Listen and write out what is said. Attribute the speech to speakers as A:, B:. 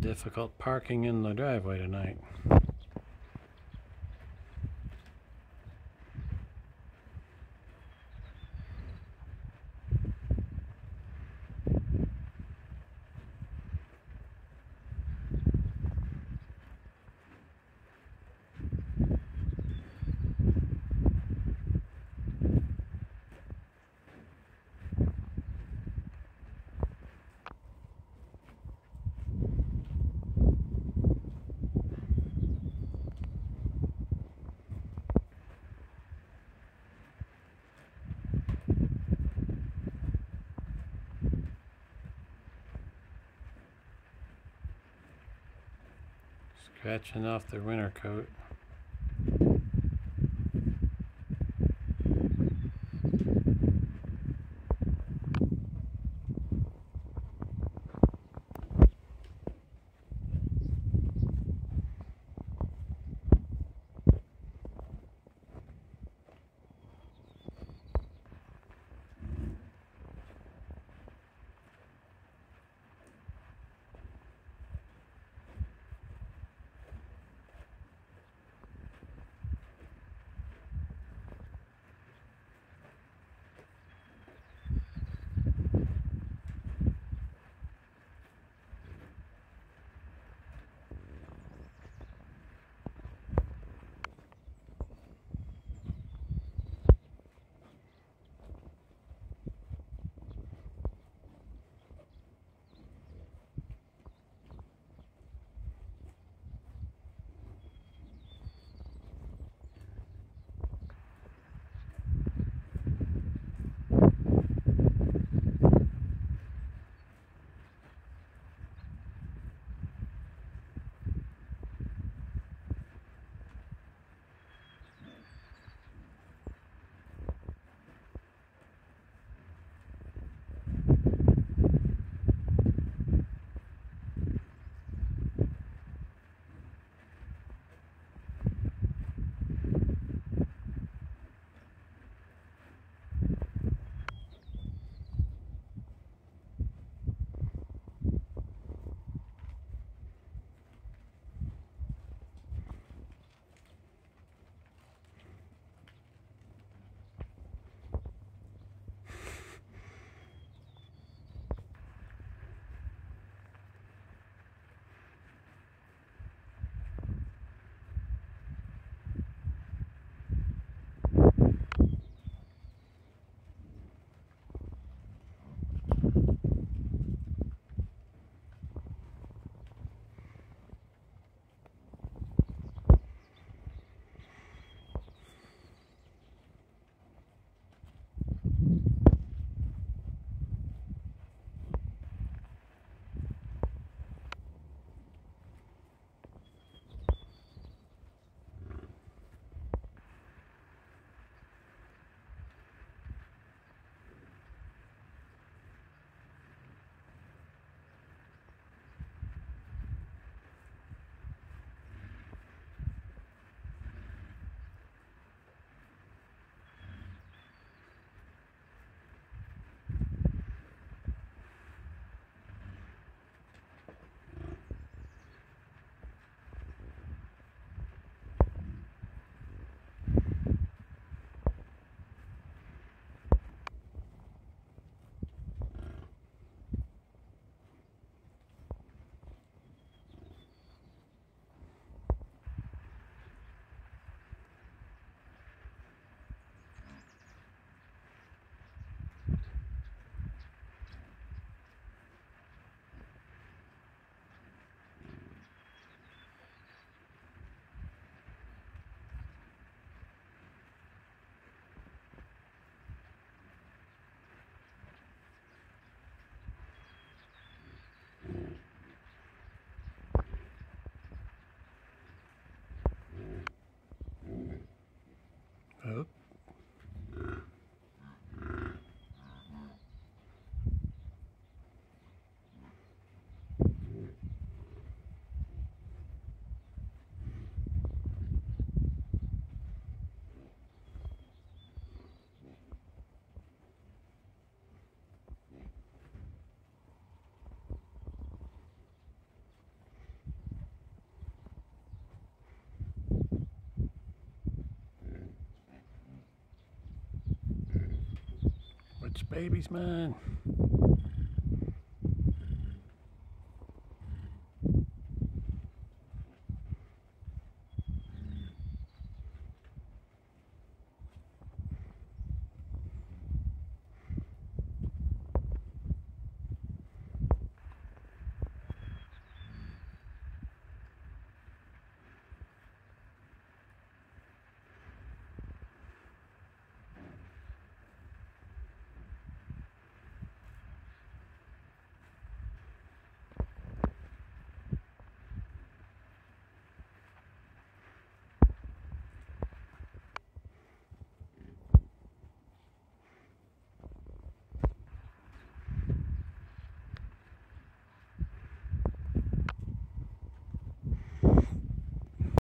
A: difficult parking in the driveway tonight. Scratching off the winter coat. Baby's mine.